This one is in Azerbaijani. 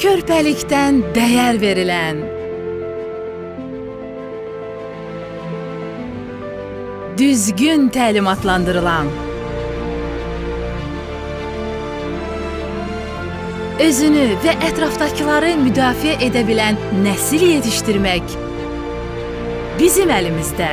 körpəlikdən dəyər verilən, düzgün təlimatlandırılan, özünü və ətrafdakıları müdafiə edə bilən nəsil yetişdirmək bizim əlimizdə.